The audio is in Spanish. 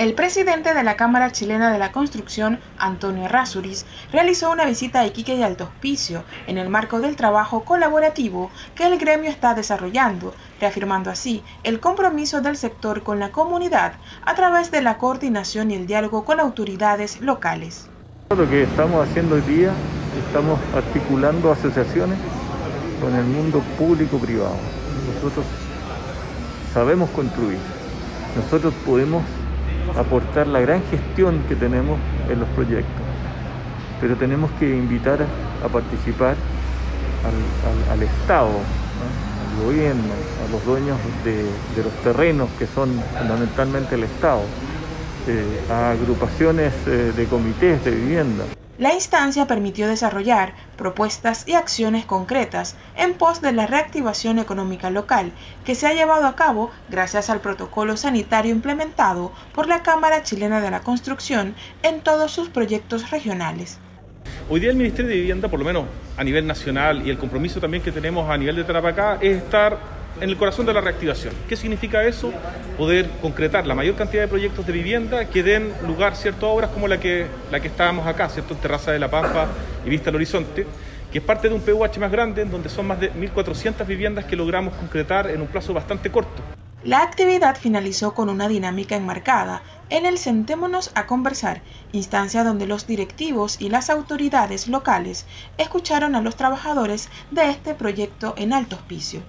El presidente de la Cámara Chilena de la Construcción, Antonio Errázuriz, realizó una visita a Iquique y Alto Hospicio en el marco del trabajo colaborativo que el gremio está desarrollando, reafirmando así el compromiso del sector con la comunidad a través de la coordinación y el diálogo con autoridades locales. Lo que estamos haciendo hoy día, estamos articulando asociaciones con el mundo público-privado. Nosotros sabemos construir, nosotros podemos aportar la gran gestión que tenemos en los proyectos. Pero tenemos que invitar a participar al, Estado, al gobierno, a los dueños de, los terrenos que son fundamentalmente el Estado, eh, a agrupaciones eh, de comités de vivienda. La instancia permitió desarrollar propuestas y acciones concretas en pos de la reactivación económica local que se ha llevado a cabo gracias al protocolo sanitario implementado por la Cámara Chilena de la Construcción en todos sus proyectos regionales. Hoy día el Ministerio de Vivienda, por lo menos a nivel nacional y el compromiso también que tenemos a nivel de Tarapacá, es estar en el corazón de la reactivación. ¿Qué significa eso? Poder concretar la mayor cantidad de proyectos de vivienda que den lugar a obras como la que, la que estábamos acá, ¿cierto? En Terraza de la Pampa y Vista al Horizonte, que es parte de un PUH más grande, en donde son más de 1.400 viviendas que logramos concretar en un plazo bastante corto. La actividad finalizó con una dinámica enmarcada en el Sentémonos a conversar, instancia donde los directivos y las autoridades locales escucharon a los trabajadores de este proyecto en alto hospicio.